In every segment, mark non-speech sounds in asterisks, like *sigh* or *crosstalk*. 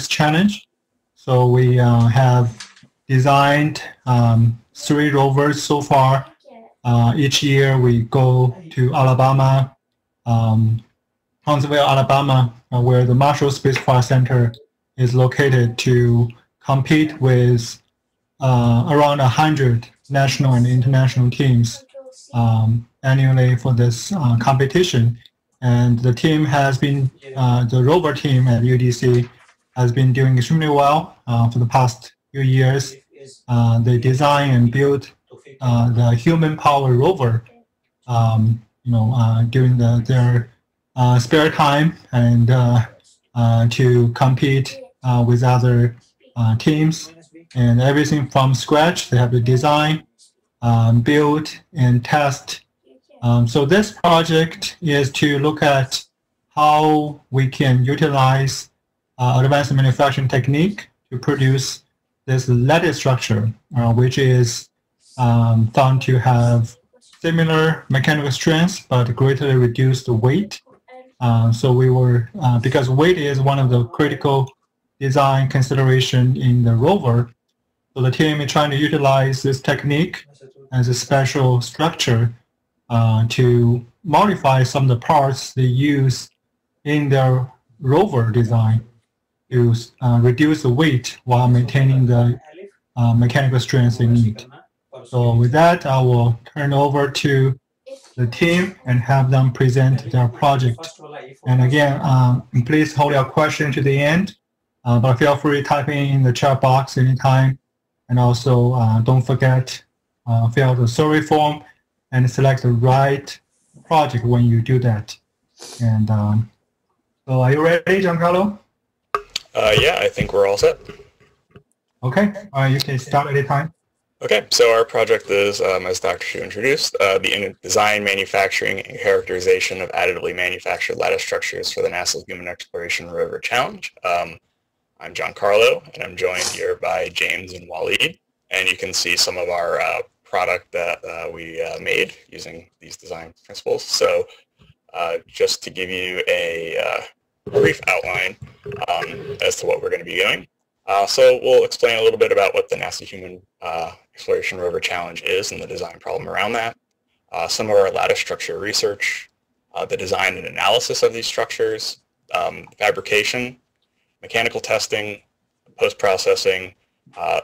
this challenge. So we uh, have designed um, three rovers so far. Uh, each year we go to Alabama, um, Huntsville, Alabama, uh, where the Marshall Space Flight Center is located to compete with uh, around 100 national and international teams um, annually for this uh, competition. And the team has been, uh, the rover team at UDC has been doing extremely well uh, for the past few years. Uh, they design and build uh, the human power rover, um, you know, during the, their spare time and to compete with other teams and everything from scratch. They have to design, um, build, and test um, so this project is to look at how we can utilize uh, advanced manufacturing technique to produce this lattice structure, uh, which is um, found to have similar mechanical strength but greatly reduced weight. Uh, so we were, uh, because weight is one of the critical design consideration in the rover, so the team is trying to utilize this technique as a special structure uh, to modify some of the parts they use in their rover design to uh, reduce the weight while maintaining the uh, mechanical strength they need. So with that, I will turn over to the team and have them present their project. And again, um, please hold your question to the end, uh, but feel free to type in the chat box anytime. And also, uh, don't forget, uh, fill out the survey form and select the right project when you do that. And um, so are you ready, Giancarlo? Uh, yeah, I think we're all set. Okay, uh, you can start anytime. Okay, so our project is, um, as Dr. Xu introduced, uh, the design, manufacturing, and characterization of additively manufactured lattice structures for the NASA Human Exploration Rover Challenge. Um, I'm Giancarlo, and I'm joined here by James and Waleed, and you can see some of our uh, product that uh, we uh, made using these design principles. So uh, just to give you a uh, brief outline um, as to what we're going to be doing. Uh, so we'll explain a little bit about what the NASA Human uh, Exploration Rover Challenge is and the design problem around that. some of our lattice structure research, the design and analysis of these structures, um, fabrication, mechanical testing, post-processing,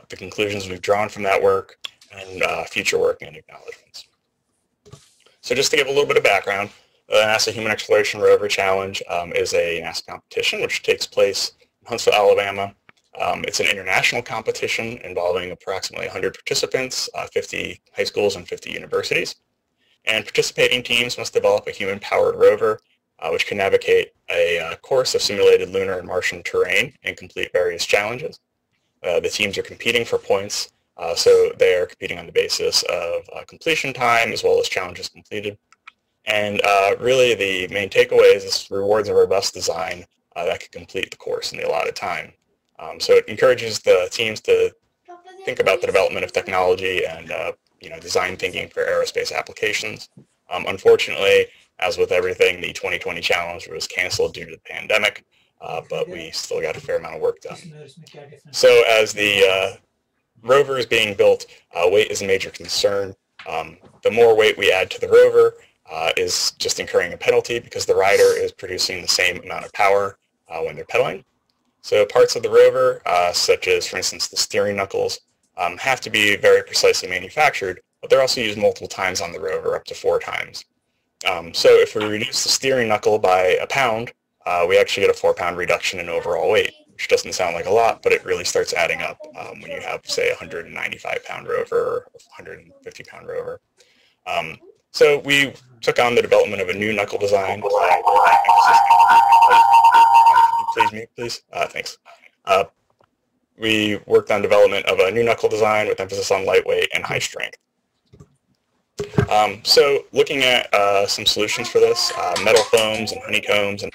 the conclusions we've drawn from that work, and uh, future work and acknowledgments. So just to give a little bit of background, the NASA Human Exploration Rover Challenge um, is a NASA competition which takes place in Huntsville, Alabama. Um, it's an international competition involving approximately 100 participants, uh, 50 high schools and 50 universities. And participating teams must develop a human-powered rover uh, which can navigate a uh, course of simulated lunar and Martian terrain and complete various challenges. Uh, the teams are competing for points uh, so they are competing on the basis of uh, completion time as well as challenges completed. And uh, really the main takeaway is this rewards a robust design uh, that can complete the course in the allotted time. Um, so it encourages the teams to think about the development of technology and uh, you know design thinking for aerospace applications. Um, unfortunately, as with everything, the 2020 challenge was canceled due to the pandemic, uh, but we still got a fair amount of work done. So as the rover is being built, uh, weight is a major concern. Um, the more weight we add to the rover uh, is just incurring a penalty because the rider is producing the same amount of power uh, when they're pedaling. So parts of the rover, uh, such as, for instance, the steering knuckles, um, have to be very precisely manufactured, but they're also used multiple times on the rover, up to four times. Um, so if we reduce the steering knuckle by a pound, uh, we actually get a four-pound reduction in overall weight which doesn't sound like a lot, but it really starts adding up um, when you have, say, a 195 pound rover or 150 pound rover. Um, so we took on the development of a new knuckle design. Please, me, please. Uh, thanks. Uh, we worked on development of a new knuckle design with emphasis on lightweight and high strength. Um, so looking at uh, some solutions for this, uh, metal foams and honeycombs and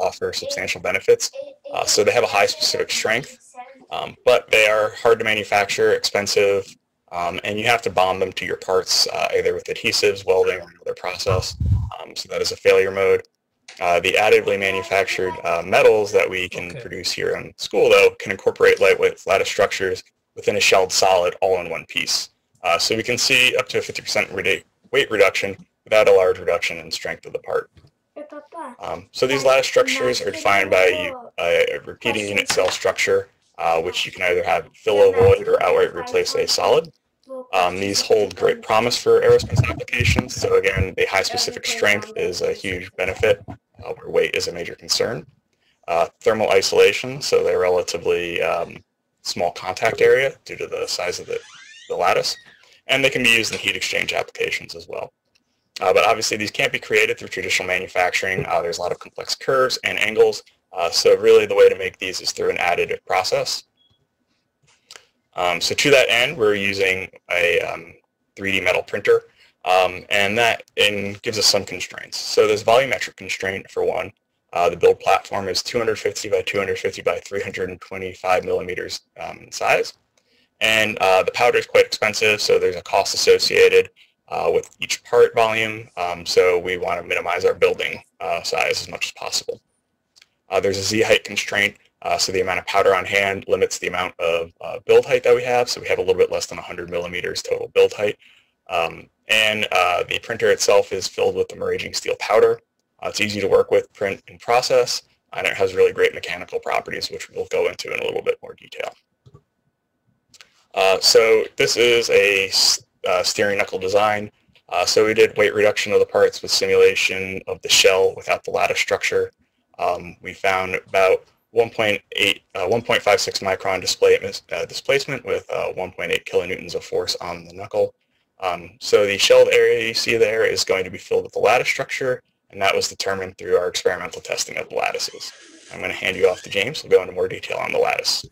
offer substantial benefits. Uh, so they have a high specific strength, um, but they are hard to manufacture, expensive, um, and you have to bond them to your parts uh, either with adhesives, welding, or another process. Um, so that is a failure mode. Uh, the additively manufactured uh, metals that we can okay. produce here in school, though, can incorporate lightweight lattice structures within a shelled solid all in one piece. Uh, so we can see up to a 50% weight reduction without a large reduction in strength of the part. Um, so these lattice structures are defined by a, a repeating unit cell structure, uh, which you can either have fill a void or outright replace a solid. Um, these hold great promise for aerospace applications. So again, the high specific strength is a huge benefit uh, where weight is a major concern. Uh, thermal isolation, so they're relatively um, small contact area due to the size of the, the lattice. And they can be used in heat exchange applications as well. Uh, but obviously these can't be created through traditional manufacturing. Uh, there's a lot of complex curves and angles. Uh, so really the way to make these is through an additive process. Um, so to that end, we're using a um, 3D metal printer. Um, and that and gives us some constraints. So there's volumetric constraint for one. Uh, the build platform is 250 by 250 by 325 millimeters um, in size. And uh, the powder is quite expensive, so there's a cost associated uh, with each part volume. Um, so we want to minimize our building uh, size as much as possible. Uh, there's a Z height constraint, uh, so the amount of powder on hand limits the amount of uh, build height that we have. So we have a little bit less than 100 millimeters total build height. Um, and uh, the printer itself is filled with the Maraging steel powder. it's easy to work with, print, and process, and it has really great mechanical properties, which we'll go into in a little bit more detail. so this is a uh, steering knuckle design. Uh, so we did weight reduction of the parts with simulation of the shell without the lattice structure. Um, we found about 1.8, uh, 1.56 micron display, uh, displacement with uh, 1.8 kilonewtons of force on the knuckle. Um, so the shelled area you see there is going to be filled with the lattice structure, and that was determined through our experimental testing of the lattices. I'm going to hand you off to James. We'll go into more detail on the lattice.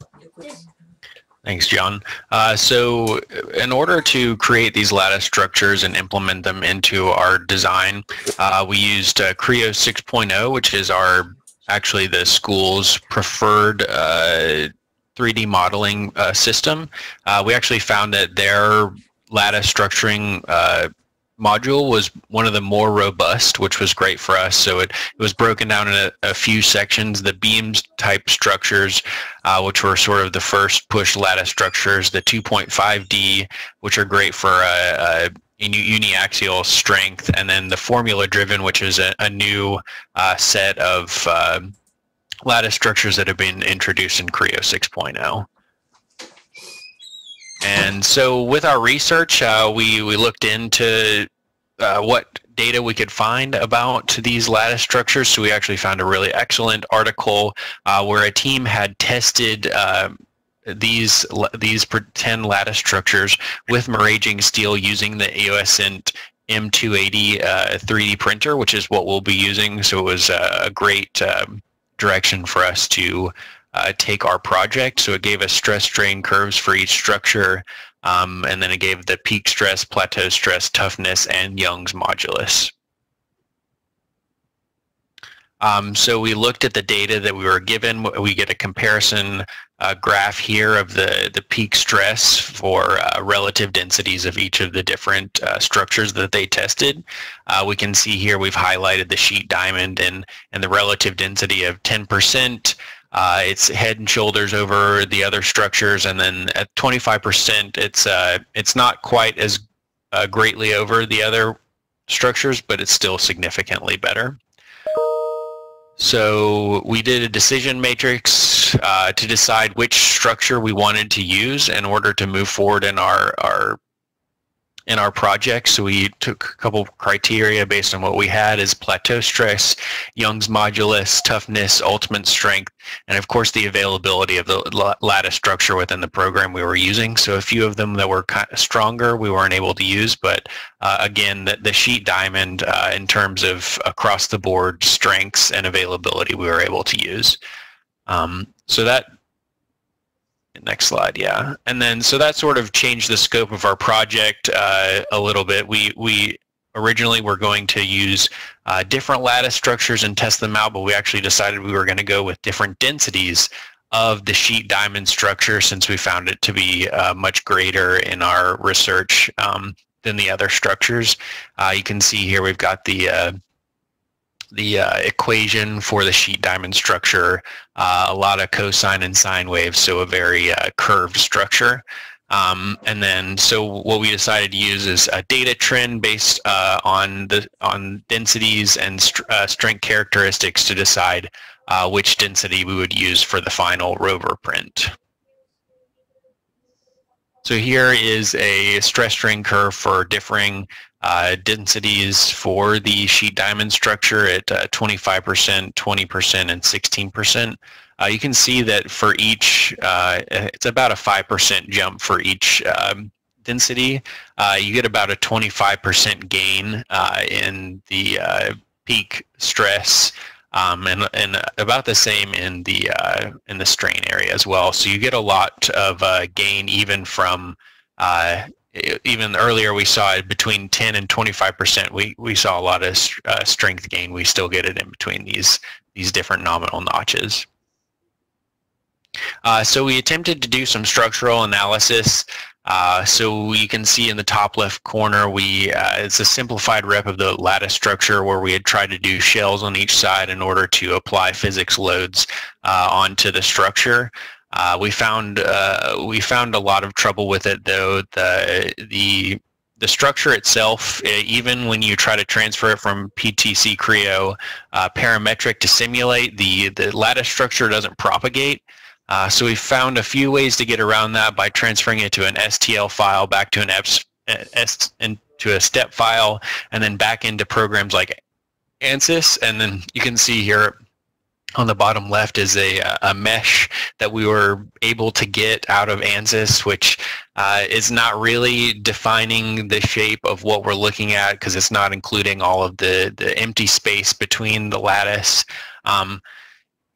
Thanks, John. Uh, so in order to create these lattice structures and implement them into our design, uh, we used uh, Creo 6.0, which is our actually the school's preferred 3D uh, modeling uh, system. Uh, we actually found that their lattice structuring module was one of the more robust, which was great for us. So it, it was broken down in a, a few sections. The beams type structures, uh, which were sort of the first push lattice structures, the 2.5D, which are great for a, a uniaxial strength, and then the formula driven, which is a, a new uh, set of uh, lattice structures that have been introduced in Creo 6.0. And so with our research, uh, we, we looked into uh, what data we could find about these lattice structures. So we actually found a really excellent article uh, where a team had tested uh, these these pretend lattice structures with Maraging steel using the Eosint M280 uh, 3D printer, which is what we'll be using. So it was a great um, direction for us to uh, take our project. So it gave us stress strain curves for each structure, um, and then it gave the peak stress, plateau stress, toughness, and Young's modulus. Um, so we looked at the data that we were given. We get a comparison uh, graph here of the, the peak stress for uh, relative densities of each of the different uh, structures that they tested. Uh, we can see here we've highlighted the sheet diamond and, and the relative density of 10%, uh, it's head and shoulders over the other structures, and then at 25%, it's uh, it's not quite as greatly over the other structures, but it's still significantly better. So we did a decision matrix uh, to decide which structure we wanted to use in order to move forward in our, our in our project. So we took a couple criteria based on what we had is plateau stress, Young's modulus, toughness, ultimate strength, and of course the availability of the lattice structure within the program we were using. So a few of them that were stronger we weren't able to use, but uh, again, the, the, sheet diamond uh, in terms of across the board strengths and availability we were able to use. Um, so that Next slide, yeah. And then, so that sort of changed the scope of our project uh, a little bit. We, we originally were going to use uh, different lattice structures and test them out, but we actually decided we were going to go with different densities of the sheet diamond structure since we found it to be uh, much greater in our research um, than the other structures. Uh, you can see here we've got the uh, the uh, equation for the sheet diamond structure, uh, a lot of cosine and sine waves, so a very uh, curved structure. Um, and then, so what we decided to use is a data trend based uh, on the on densities and uh, strength characteristics to decide uh, which density we would use for the final rover print. So here is a stress strain curve for differing uh, densities for the sheet diamond structure at 25%, 20%, and 16%. Uh, you can see that for each, uh, it's about a 5% jump for each um, density. Uh, you get about a 25% gain uh, in the uh, peak stress um, and, and about the same in the uh, in the strain area as well. So you get a lot of gain even from even earlier we saw it between 10 and 25 percent we we saw a lot of uh, strength gain we still get it in between these these different nominal notches uh, so we attempted to do some structural analysis. Uh, so you can see in the top left corner, we uh, it's a simplified rep of the lattice structure where we had tried to do shells on each side in order to apply physics loads uh, onto the structure. Uh, we found uh, we found a lot of trouble with it though. The the the structure itself, even when you try to transfer it from PTC Creo uh, parametric to simulate, the, the lattice structure doesn't propagate. Uh, so we found a few ways to get around that by transferring it to an STL file back to an S, S into a step file and then back into programs like ANSYS. And then you can see here on the bottom left is a, a mesh that we were able to get out of ANSYS, which uh, is not really defining the shape of what we're looking at because it's not including all of the, the empty space between the lattice. Um,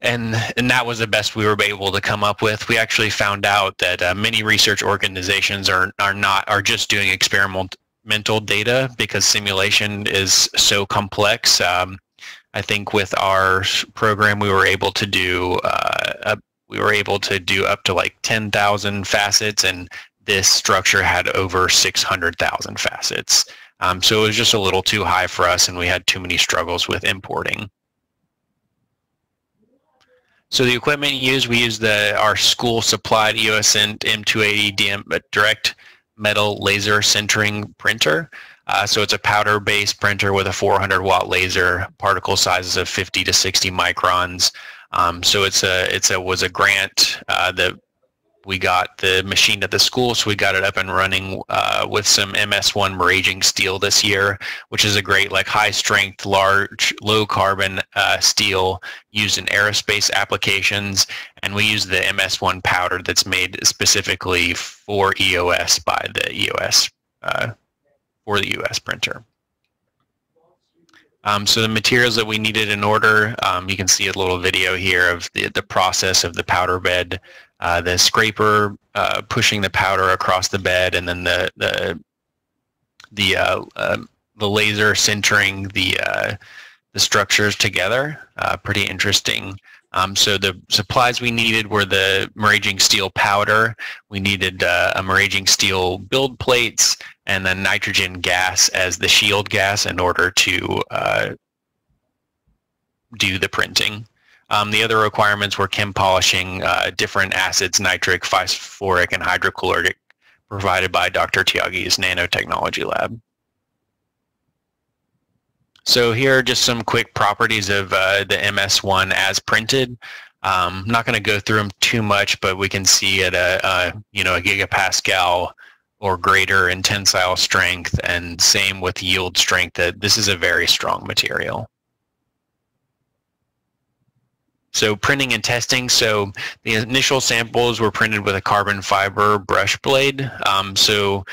and and that was the best we were able to come up with. We actually found out that uh, many research organizations are are not are just doing experimental data because simulation is so complex. Um, I think with our program, we were able to do uh, a, we were able to do up to like ten thousand facets, and this structure had over six hundred thousand facets. Um, so it was just a little too high for us, and we had too many struggles with importing. So the equipment used, we use the our school supplied EOSint M280 DM direct metal laser sintering printer. Uh, so it's a powder-based printer with a 400 watt laser, particle sizes of 50 to 60 microns. Um, so it's a it's a was a grant uh, that we got the machine at the school, so we got it up and running uh, with some MS1 Raging steel this year, which is a great like high strength, large, low carbon uh, steel used in aerospace applications. And we use the MS1 powder that's made specifically for EOS by the EOS, uh, for the EOS printer. Um, so the materials that we needed in order, um, you can see a little video here of the, the process of the powder bed uh, the scraper uh, pushing the powder across the bed, and then the the the uh, um, the laser sintering the uh, the structures together. Uh, pretty interesting. Um, so the supplies we needed were the Maraging steel powder. We needed uh, a Maraging steel build plates and then nitrogen gas as the shield gas in order to do the printing. Um, the other requirements were chem polishing uh, different acids, nitric, phosphoric, and hydrochloric, provided by Dr. Tyagi's nanotechnology lab. So here are just some quick properties of uh, the MS1 as printed. Um, I'm not going to go through them too much, but we can see at a, a you know a gigapascal or greater in tensile strength, and same with yield strength. That this is a very strong material. So printing and testing. So the initial samples were printed with a carbon fiber brush blade. Um, so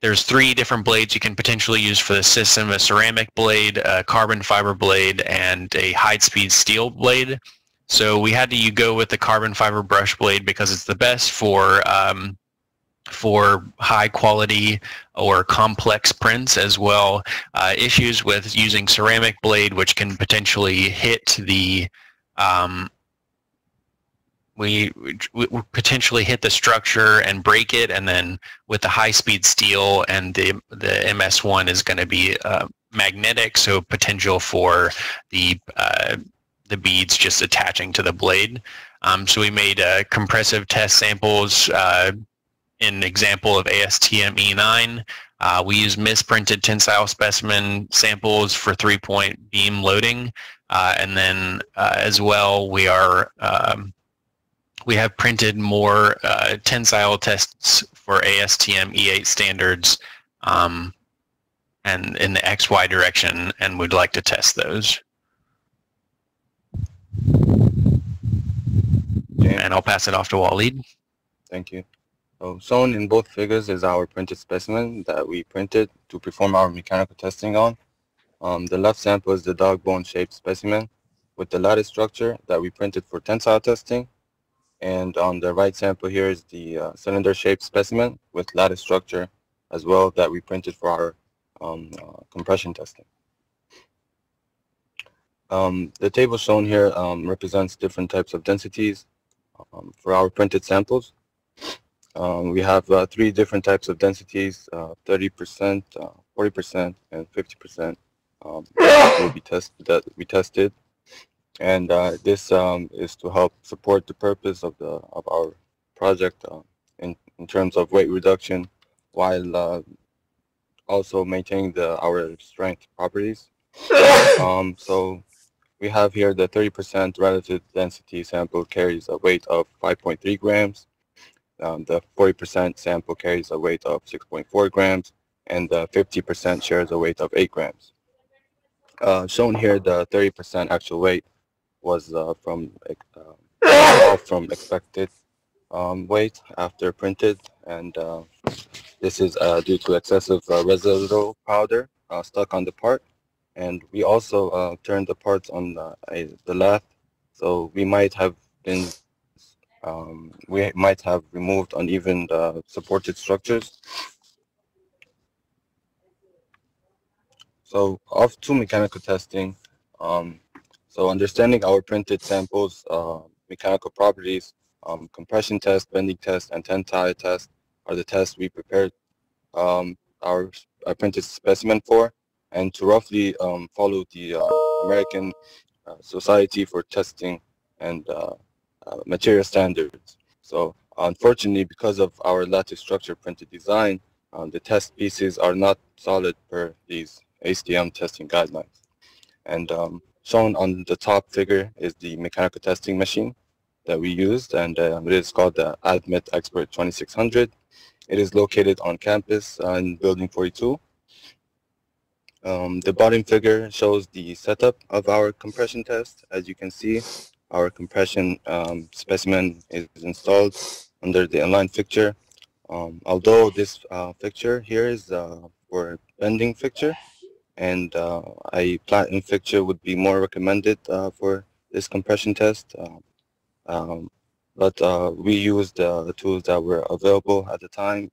there's three different blades you can potentially use for the system, a ceramic blade, a carbon fiber blade, and a high-speed steel blade. So we had to go with the carbon fiber brush blade because it's the best for um, for high quality or complex prints as well. Uh, issues with using ceramic blade, which can potentially hit the um, we, we, potentially hit the structure and break it, and then with the high-speed steel and the the MS1 is going to be uh, magnetic, so potential for the uh, the beads just attaching to the blade. Um, so we made uh, compressive test samples in example of ASTM E9. Uh, we use misprinted tensile specimen samples for three-point beam loading. Uh, and then uh, as well, we are um, we have printed more uh, tensile tests for ASTM E8 standards um, and in the XY direction, and we'd like to test those. And I'll pass it off to Waleed. Thank you. So shown in both figures is our printed specimen that we printed to perform our mechanical testing on. Um, the left sample is the dog bone shaped specimen with the lattice structure that we printed for tensile testing. And on the right sample here is the uh, cylinder shaped specimen with lattice structure as well that we printed for our um, uh, compression testing. Um, the table shown here um, represents different types of densities um, for our printed samples. Um, we have uh, three different types of densities, 30%, 40%, uh, and 50% um, will be tested that we tested. And uh, this um, is to help support the purpose of the of our project uh, in, in terms of weight reduction while uh, also maintaining the our strength properties. Um, so we have here the 30% relative density sample carries a weight of 5.3 grams. Um, the 40% sample carries a weight of 6.4 grams, and the 50% shares a weight of 8 grams. Uh, shown here, the 30% actual weight was uh, from uh, from expected um, weight after printed, and uh, this is uh, due to excessive uh, residual powder stuck on the part and we also turned the parts on the, the lathe, so we might have been um, we might have removed uneven uh, supported structures. So off to mechanical testing. Um, so understanding our printed samples, uh, mechanical properties, um, compression test, bending test, and tensile test are the tests we prepared um, our, our printed specimen for and to roughly um, follow the uh, American uh, Society for Testing and uh, Material Standards. So unfortunately, because of our lattice structure printed design, um, the test pieces are not solid per these ASTM testing guidelines. And um, shown on the top figure is the mechanical testing machine that we used, and uh, it is called the ADMET Expert 2600. It is located on campus uh, in Building 42. Um, the bottom figure shows the setup of our compression test. As you can see, our compression um, specimen is installed under the inline fixture. Um, although this uh, fixture here is uh, for bending fixture, and uh, a platen fixture would be more recommended uh, for this compression test. Um, um, but uh, we used the tools that were available at the time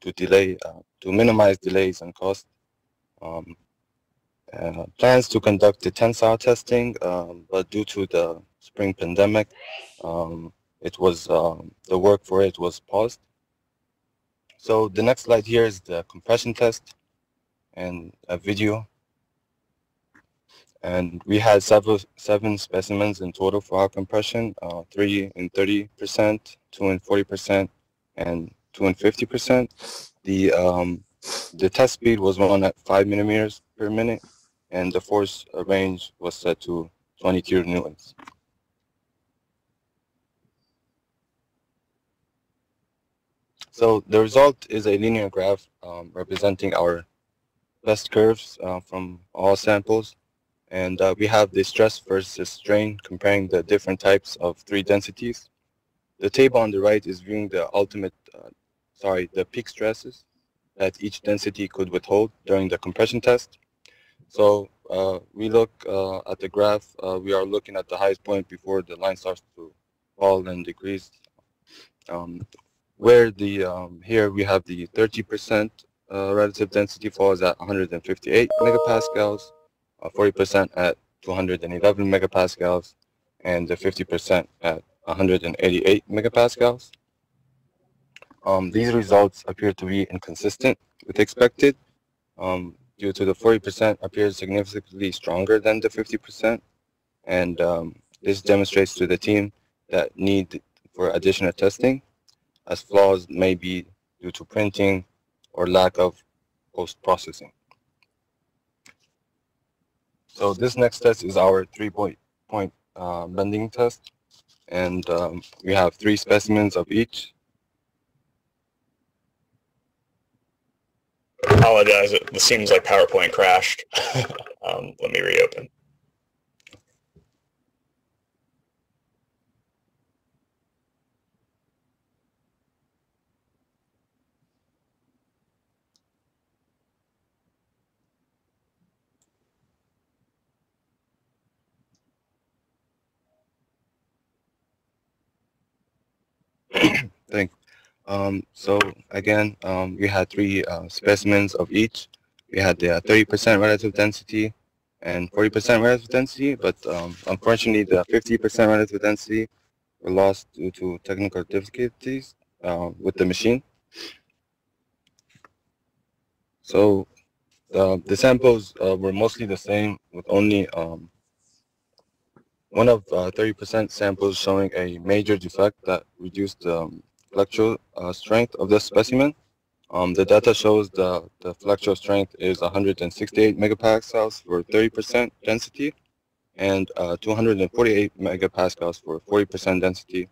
to delay, uh, to minimize delays and cost. Uh, plans to conduct the tensile testing, um, but due to the spring pandemic, um, it was um, the work for it was paused. So the next slide here is the compression test and a video. And we had several, seven specimens in total for our compression, uh, three in 30%, two in 40%, and two in 50%. The um, the test speed was run at five millimeters per minute, and the force range was set to 20 kilonewtons. So the result is a linear graph um, representing our best curves uh, from all samples. And uh, we have the stress versus strain comparing the different types of three densities. The table on the right is viewing the ultimate, uh, sorry, the peak stresses that each density could withhold during the compression test. So uh, we look uh, at the graph, uh, we are looking at the highest point before the line starts to fall and decrease. Um, where the, um, here we have the 30% uh, relative density falls at 158 megapascals, 40% uh, at 211 megapascals, and the 50% at 188 megapascals. Um, these results appear to be inconsistent with expected. Um, due to the 40% appears significantly stronger than the 50%. And um, this demonstrates to the team that need for additional testing as flaws may be due to printing or lack of post-processing. So this next test is our three-point point, uh, bending test. And um, we have three specimens of each. Apologize. It seems like PowerPoint crashed. *laughs* um, let me reopen. Thank um, so again, um, we had three uh, specimens of each. We had the 30% relative density and 40% relative density, but um, unfortunately the 50% relative density were lost due to technical difficulties uh, with the machine. So the samples uh, were mostly the same with only um, one of 30% uh, samples showing a major defect that reduced um, flexural uh, strength of this specimen. Um, the data shows the, the flexural strength is 168 megapascals for 30% density and uh, 248 megapascals for 40% density.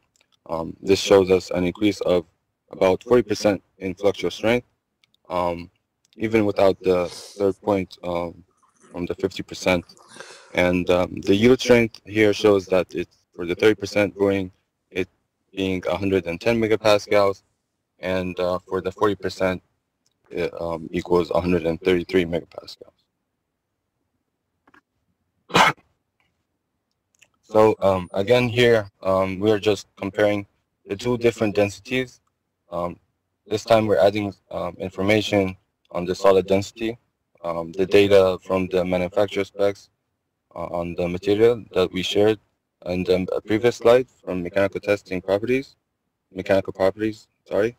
Um, this shows us an increase of about 40% in flexural strength, um, even without the third point um, from the 50%. And um, the yield strength here shows that it's for the 30% brewing, being 110 megapascals, and uh, for the 40%, it um, equals 133 megapascals. so um, again here, um, we are just comparing the two different densities. Um, this time we're adding um, information on the solid density, um, the data from the manufacturer specs uh, on the material that we shared and um, a previous slide from mechanical testing properties, mechanical properties, sorry.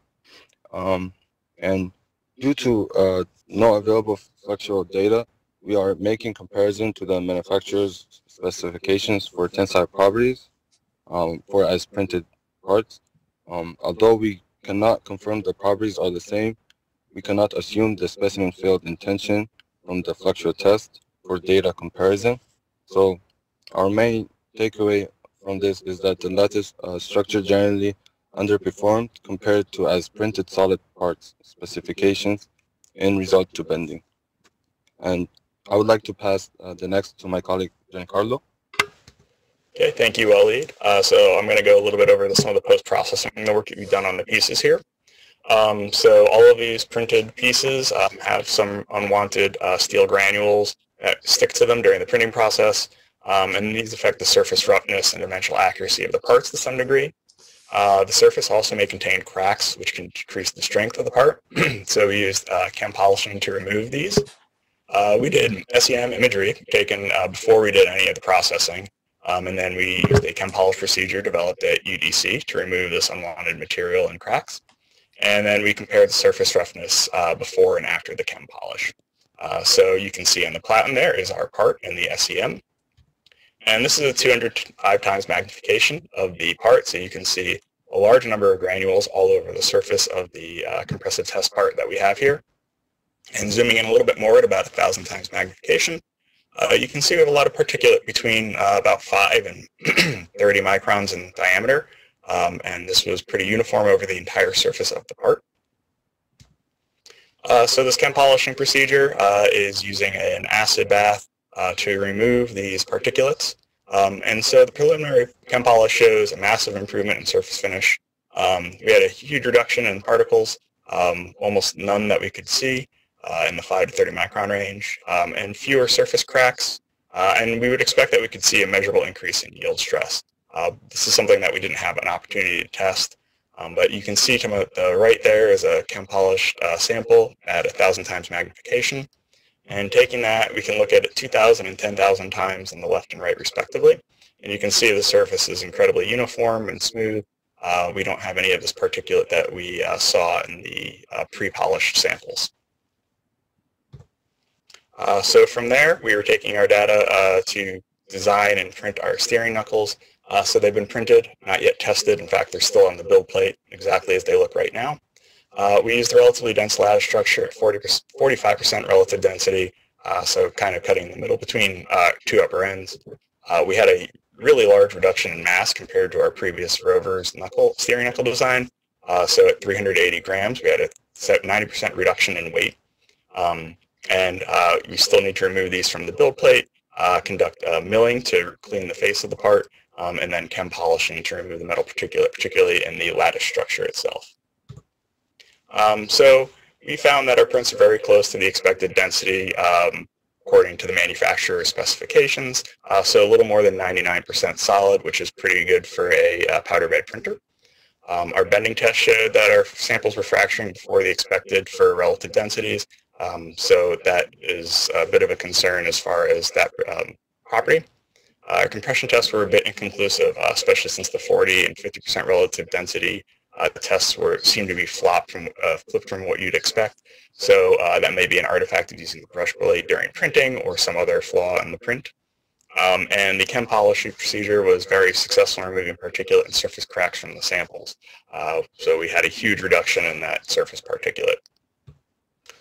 Um, and due to uh, no available flexural data, we are making comparison to the manufacturer's specifications for tensile properties um, for as printed parts. Um, although we cannot confirm the properties are the same, we cannot assume the specimen failed in tension from the flexural test for data comparison. So our main takeaway from this is that the lattice uh, structure generally underperformed compared to as printed solid parts specifications in result to bending. And I would like to pass uh, the next to my colleague, Giancarlo. Okay, thank you, Walid. Uh, so I'm going to go a little bit over some of the post-processing, the work that we've done on the pieces here. Um, so all of these printed pieces um, have some unwanted uh, steel granules that stick to them during the printing process. Um, and these affect the surface roughness and dimensional accuracy of the parts to some degree. Uh, the surface also may contain cracks, which can decrease the strength of the part. *clears throat* so we used uh, chem polishing to remove these. Uh, we did SEM imagery taken uh, before we did any of the processing. Um, and then we used a chem polish procedure developed at UDC to remove this unwanted material and cracks. And then we compared the surface roughness uh, before and after the chem polish. Uh, so you can see on the platen there is our part in the SEM. And this is a 205 times magnification of the part, so you can see a large number of granules all over the surface of the uh, compressive test part that we have here. And zooming in a little bit more at about 1,000 times magnification, uh, you can see we have a lot of particulate between uh, about 5 and *clears throat* 30 microns in diameter. Um, and this was pretty uniform over the entire surface of the part. Uh, so this chem polishing procedure uh, is using an acid bath uh, to remove these particulates. Um, and so the preliminary chem polish shows a massive improvement in surface finish. Um, we had a huge reduction in particles, um, almost none that we could see uh, in the 5 to 30 micron range, um, and fewer surface cracks. Uh, and we would expect that we could see a measurable increase in yield stress. Uh, this is something that we didn't have an opportunity to test. Um, but you can see to the right there is a chem polished uh, sample at 1,000 times magnification. And taking that, we can look at it 2,000 and 10,000 times in the left and right respectively. And you can see the surface is incredibly uniform and smooth. Uh, we don't have any of this particulate that we uh, saw in the uh, pre-polished samples. Uh, so from there, we were taking our data uh, to design and print our steering knuckles. Uh, so they've been printed, not yet tested. In fact, they're still on the build plate exactly as they look right now. Uh, we used a relatively dense lattice structure at 40 45% relative density, uh, so kind of cutting the middle between uh, two upper ends. we had a really large reduction in mass compared to our previous rover's knuckle steering knuckle design. so at 380 grams, we had a 90% reduction in weight. Um, and uh, you still need to remove these from the build plate, uh, conduct uh, milling to clean the face of the part, um, and then chem polishing to remove the metal particulate, particularly in the lattice structure itself. Um, so we found that our prints are very close to the expected density um, according to the manufacturer's specifications. Uh, so a little more than 99% solid, which is pretty good for a uh, powder bed printer. Um, our bending test showed that our samples were fracturing before the expected for relative densities, um, so that is a bit of a concern as far as that um, property. Uh, compression tests were a bit inconclusive, uh, especially since the 40 and 50% relative density uh, tests were seem to be flopped from uh, flipped from what you'd expect. So uh, that may be an artifact of using the brush blade during printing or some other flaw in the print. Um, and the chem polishing procedure was very successful in removing particulate and surface cracks from the samples. Uh, so we had a huge reduction in that surface particulate.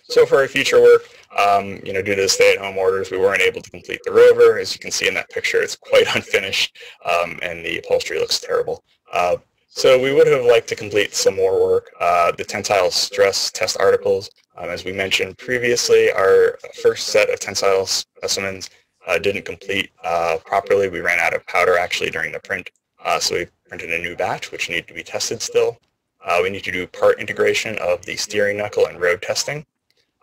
So for our future work, um, you know, due to the stay-at-home orders, we weren't able to complete the rover. As you can see in that picture, it's quite *laughs* unfinished, um, and the upholstery looks terrible. Uh, so we would have liked to complete some more work. Uh, the tensile stress test articles, um, as we mentioned previously, our first set of tensile specimens uh, didn't complete uh, properly. We ran out of powder actually during the print, uh, so we printed a new batch, which needed to be tested still. Uh, we need to do part integration of the steering knuckle and road testing.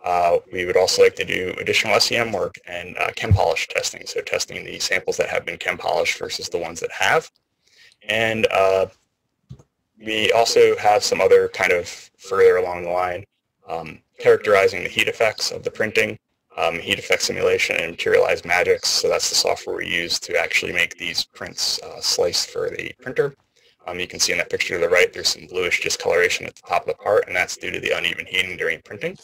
Uh, we would also like to do additional SEM work and uh, chem polish testing, so testing the samples that have been chem polished versus the ones that have. And uh, we also have some other kind of further along the line, um, characterizing the heat effects of the printing, um, heat effect simulation and Materialise Magics. So that's the software we use to actually make these prints uh, sliced for the printer. Um, you can see in that picture to the right, there's some bluish discoloration at the top of the part, and that's due to the uneven heating during printing.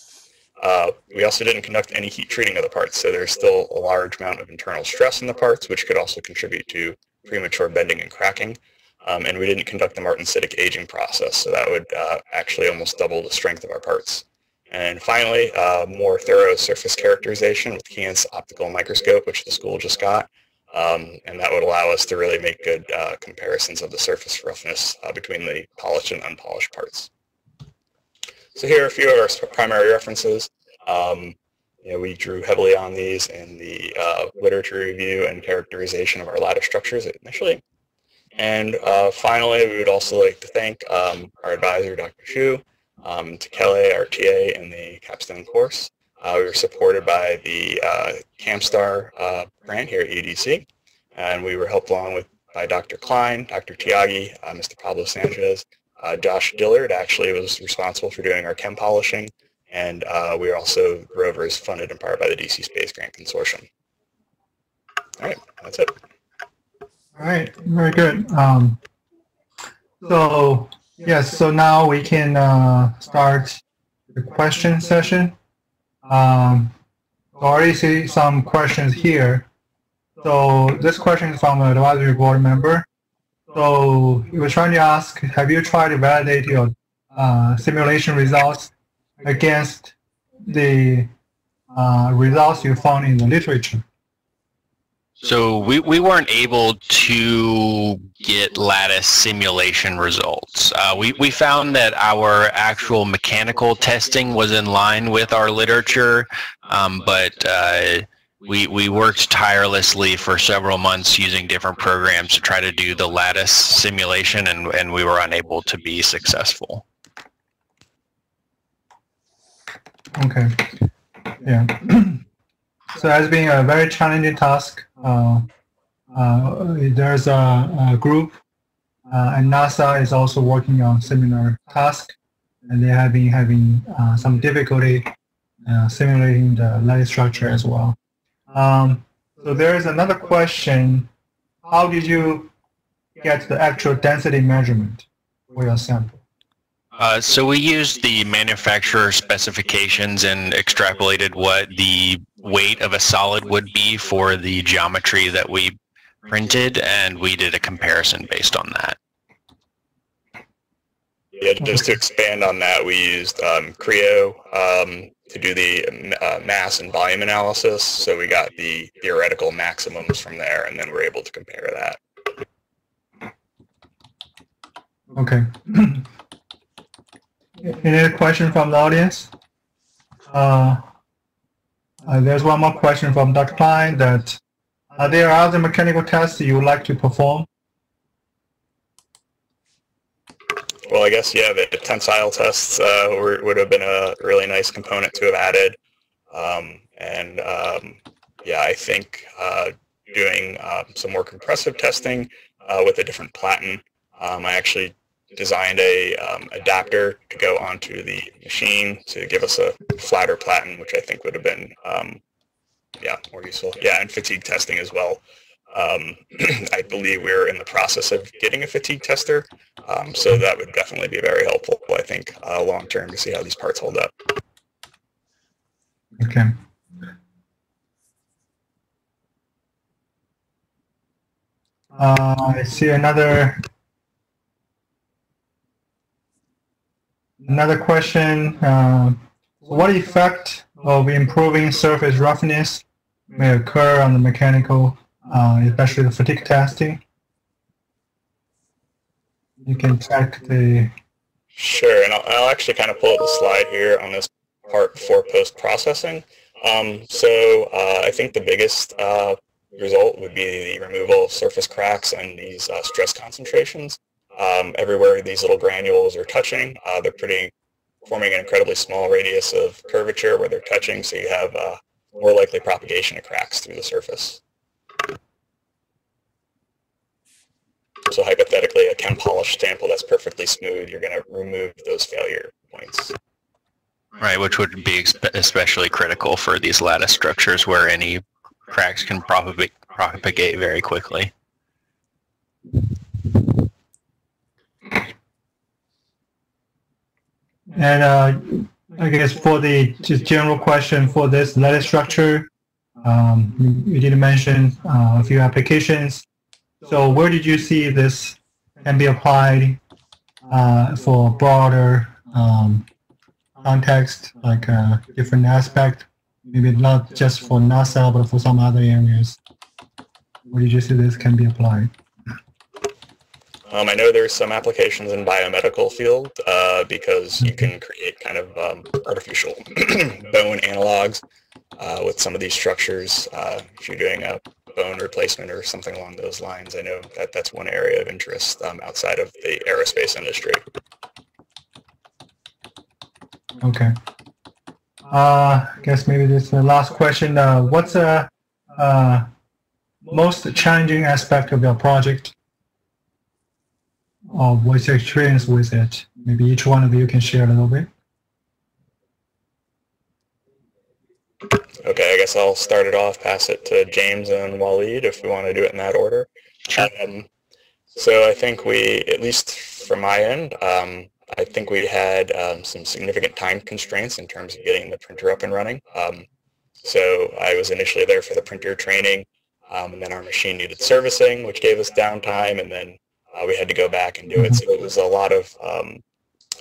Uh, we also didn't conduct any heat treating of the parts, so there's still a large amount of internal stress in the parts, which could also contribute to premature bending and cracking. Um, and we didn't conduct the martensitic aging process, so that would uh, actually almost double the strength of our parts. And finally, uh, more thorough surface characterization with Keyence optical microscope, which the school just got. Um, and that would allow us to really make good uh, comparisons of the surface roughness uh, between the polished and unpolished parts. So here are a few of our primary references. Um, you know, we drew heavily on these in the uh, literature review and characterization of our lattice structures initially. And uh, finally, we would also like to thank um, our advisor, Dr. Shu, um, Tekele, our TA in the capstone course. Uh, we were supported by the uh, CAMSTAR uh, grant here at UDC, and we were helped along with by Dr. Klein, Dr. Tyagi, uh, Mr. Pablo Sanchez, uh, Josh Dillard actually was responsible for doing our chem polishing, and uh, we are also Rover is funded in part by the DC Space Grant Consortium. All right, that's it. All right, very good. Um, so yes, so now we can uh, start the question session. Um, already see some questions here. So this question is from an advisory board member. So he was trying to ask, have you tried to validate your uh, simulation results against the uh, results you found in the literature? So we, we weren't able to get lattice simulation results. Uh, we, we found that our actual mechanical testing was in line with our literature, um, but uh, we, we worked tirelessly for several months using different programs to try to do the lattice simulation and, and we were unable to be successful. Okay. Yeah. *clears throat* so as being a very challenging task, there's a, a group uh, and NASA is also working on similar task and they have been having uh, some difficulty uh, simulating the lattice structure as well. Um, so there is another question. How did you get the actual density measurement for your sample? Uh, so we used the manufacturer specifications and extrapolated what the weight of a solid would be for the geometry that we printed, and we did a comparison based on that. Yeah, just to expand on that, we used um, Creo um, to do the uh, mass and volume analysis. So we got the theoretical maximums from there, and then we're able to compare that. Okay. *clears throat* Any other question from the audience? Uh, uh, there's one more question from Dr. Klein that are there other mechanical tests you would like to perform? Well, I guess, yeah, the tensile tests uh, were, would have been a really nice component to have added. Um, and um, yeah, I think uh, doing um, some more compressive testing uh, with a different platen. Um, I actually designed a um, adapter to go onto the machine to give us a flatter platen, which I think would have been um, yeah more useful. Yeah, and fatigue testing as well. Um, *clears throat* I believe we're in the process of getting a fatigue tester, um, so that would definitely be very helpful. I think uh, long term to see how these parts hold up. Okay. Uh, I see another Another question, uh, what effect of improving surface roughness may occur on the mechanical, uh, especially the fatigue testing? You can check the... Sure, and I'll, I'll actually kind of pull up the slide here on this part for post-processing. Um, so uh, I think the biggest uh, result would be the removal of surface cracks and these uh, stress concentrations um, everywhere these little granules are touching. Uh, they're pretty forming an incredibly small radius of curvature where they're touching, so you have uh, more likely propagation of cracks through the surface. So hypothetically, a chem polished sample that's perfectly smooth, you're going to remove those failure points. Right, which would be especially critical for these lattice structures where any cracks can propagate, propagate very quickly. And uh, I guess for the just general question for this lattice structure, um, you, did mention uh, a few applications. So where did you see this can be applied uh, for broader um, context, like uh, different aspect, maybe not just for NASA, but for some other areas? Where did you see this can be applied? Um, I know there's some applications in biomedical field uh, because you can create kind of um, artificial *clears throat* bone analogs uh, with some of these structures. Uh, if you're doing a bone replacement or something along those lines, I know that that's one area of interest um, outside of the aerospace industry. Okay. Uh, I guess maybe this is the last question. Uh, what's the uh, most challenging aspect of your project? Or what's your experience with it? Maybe each one of you can share a little bit. Okay, I guess I'll start it off, pass it to James and Waleed if we want to do it in that order. Sure. Um, so I think we, at least from my end, um, I think we had um, some significant time constraints in terms of getting the printer up and running. Um, so I was initially there for the printer training, um, and then our machine needed servicing, which gave us downtime, and then uh, we had to go back and do it. So it was a lot of, um,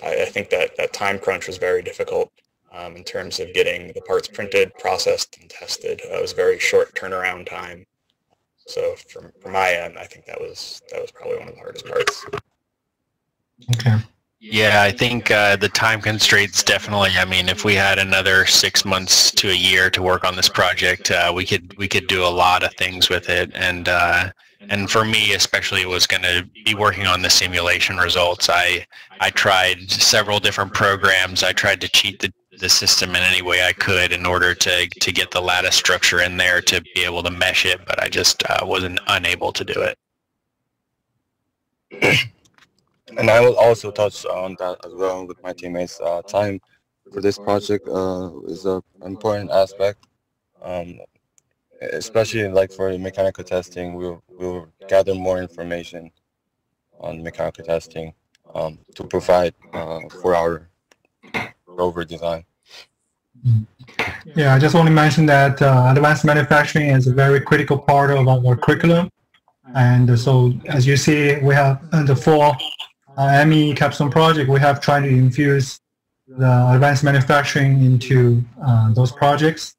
I, I, think that that time crunch was very difficult um, in terms of getting the parts printed, processed, and tested. Uh, it was very short turnaround time. So from, from my end, I think that was that was probably one of the hardest parts. Okay. Yeah, I think uh, the time constraints definitely. I mean, if we had another six months to a year to work on this project, uh, we could we could do a lot of things with it, and uh, and for me especially it was going to be working on the simulation results. I i tried several different programs. I tried to cheat the, the system in any way i could in order to to get the lattice structure in there to be able to mesh it but i just uh, wasn't unable to do it. *coughs* And i will also touch on that as well with my teammates. Uh, time for this project uh, is an important aspect. Um, especially like for mechanical testing, we'll, we'll gather more information on mechanical testing um, to provide uh, for our rover design. Yeah, I just want to mention that uh, advanced manufacturing is a very critical part of our curriculum. And so as you see, we have uh, the four uh, ME capstone project, we have tried to infuse the advanced manufacturing into uh, those projects.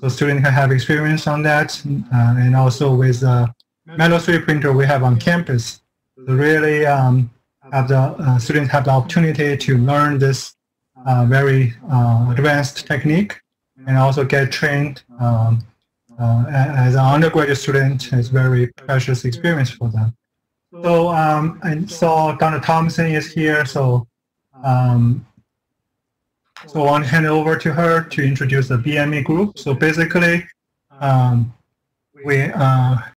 So students have experience on that. Uh, and also with the Metal 3 printer we have on campus, really um, have the uh, students have the opportunity to learn this uh, very uh, advanced technique and also get trained um, uh, as an undergraduate student is very precious experience for them. So um, and so Dr. Thompson is here, so um, so I want to hand over to her to introduce the BME group. So basically, um, we uh,